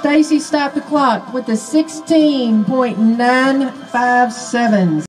Stacy stopped the clock with the 16.957.